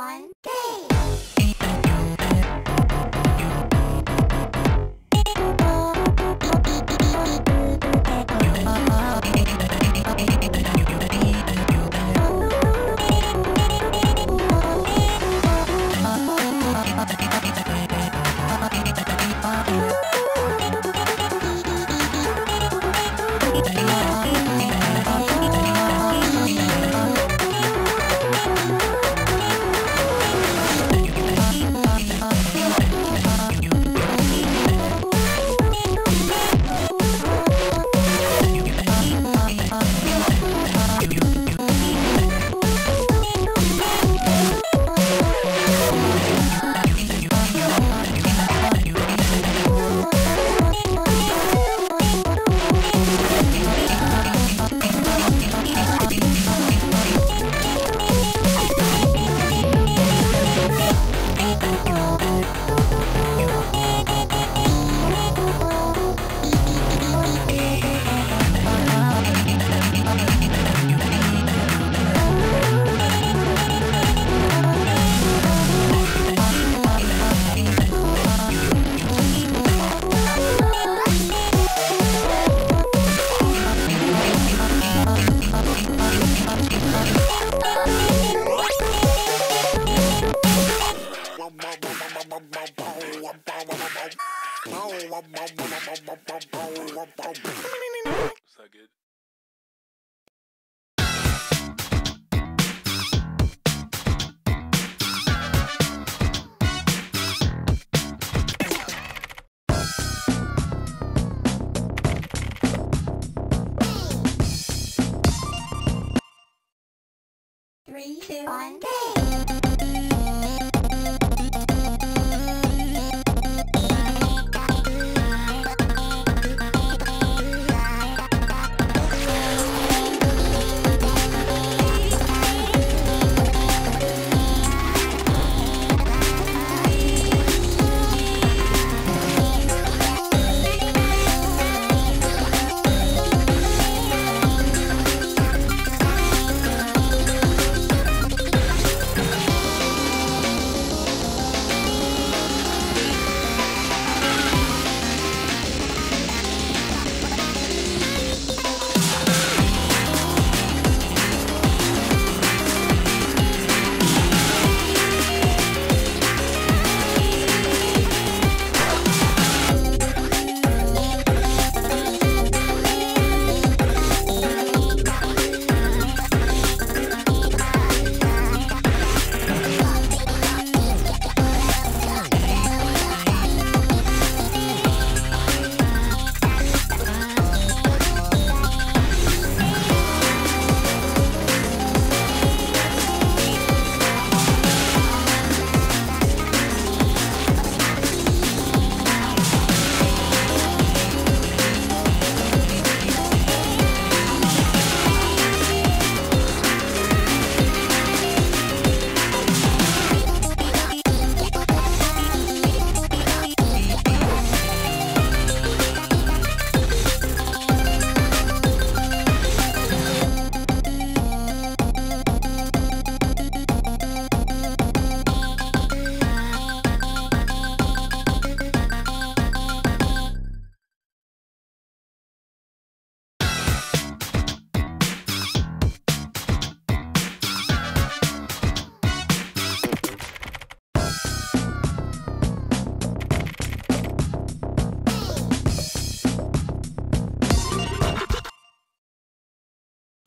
One, go! one day.